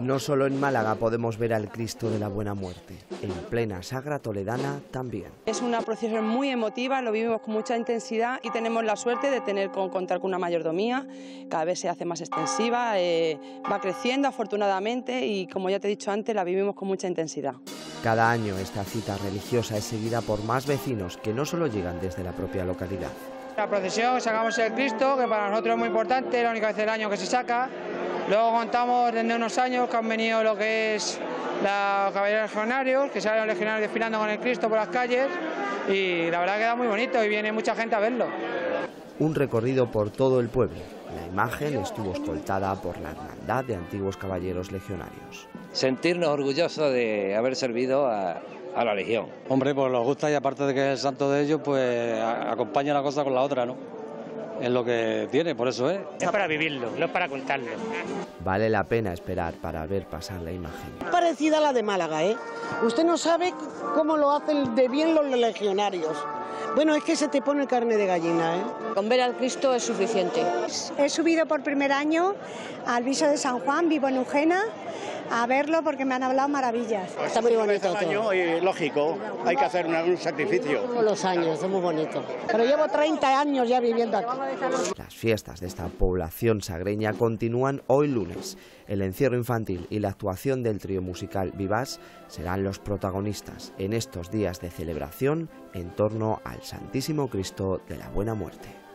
No solo en Málaga podemos ver al Cristo de la Buena Muerte, en plena Sagra Toledana también. Es una procesión muy emotiva, lo vivimos con mucha intensidad y tenemos la suerte de tener con, contar con una mayordomía, cada vez se hace más extensiva, eh, va creciendo afortunadamente y como ya te he dicho antes, la vivimos con mucha intensidad. Cada año esta cita religiosa es seguida por más vecinos que no solo llegan desde la propia localidad. La procesión sacamos el Cristo, que para nosotros es muy importante, es la única vez del año que se saca. Luego contamos desde unos años que han venido lo que es la caballería legionarios, que salen los legionarios desfilando con el Cristo por las calles y la verdad queda muy bonito y viene mucha gente a verlo. Un recorrido por todo el pueblo. La imagen estuvo escoltada por la hermandad de antiguos caballeros legionarios. Sentirnos orgullosos de haber servido a, a la Legión. Hombre, pues nos gusta y aparte de que es el santo de ellos, pues acompaña una cosa con la otra, ¿no? Es lo que tiene, por eso es. Es para vivirlo, no es para contarlo. Vale la pena esperar para ver pasar la imagen. Parecida a la de Málaga, ¿eh? Usted no sabe cómo lo hacen de bien los legionarios. Bueno, es que se te pone carne de gallina, ¿eh? Con ver al Cristo es suficiente. He subido por primer año al viso de San Juan, vivo en Eugena, a verlo porque me han hablado maravillas. Está muy bonito todo. y lógico, hay que hacer un sacrificio. Todos los años, es muy bonito. Pero llevo 30 años ya viviendo aquí. Las fiestas de esta población sagreña continúan hoy lunes. El encierro infantil y la actuación del trío musical Vivas serán los protagonistas en estos días de celebración en torno al Santísimo Cristo de la Buena Muerte.